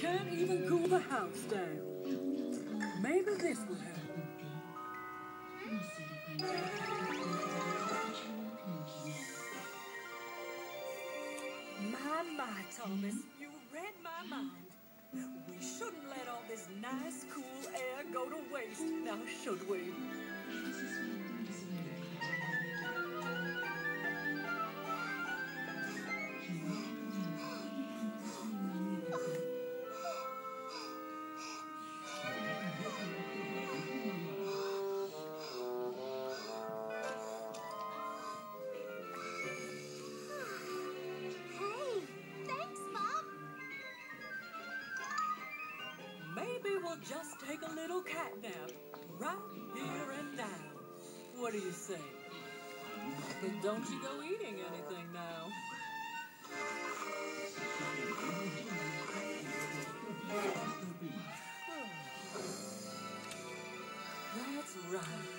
can't even cool the house down. Maybe this will help. My, my, Thomas, you read my mind. We shouldn't let all this nice, cool air go to waste, now should we? Maybe we'll just take a little cat nap right here and now. What do you say? But don't you go eating anything now. That's right.